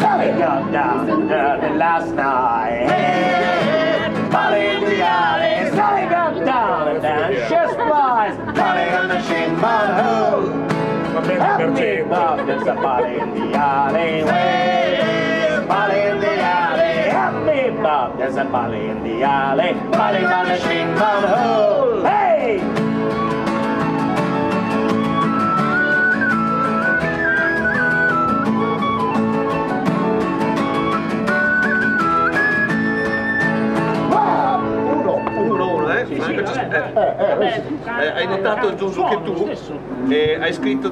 Sally got down and last night. Hey, the alley. Sally got down and Hole. Help me. There's a Molly in the alley. Molly in the alley. Help me. There's a Molly in the alley. Molly on the Shinbone Hole. sì, eh, eh, eh, hai notato Giuso che tu hai scritto...